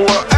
Work.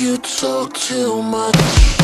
You talk too much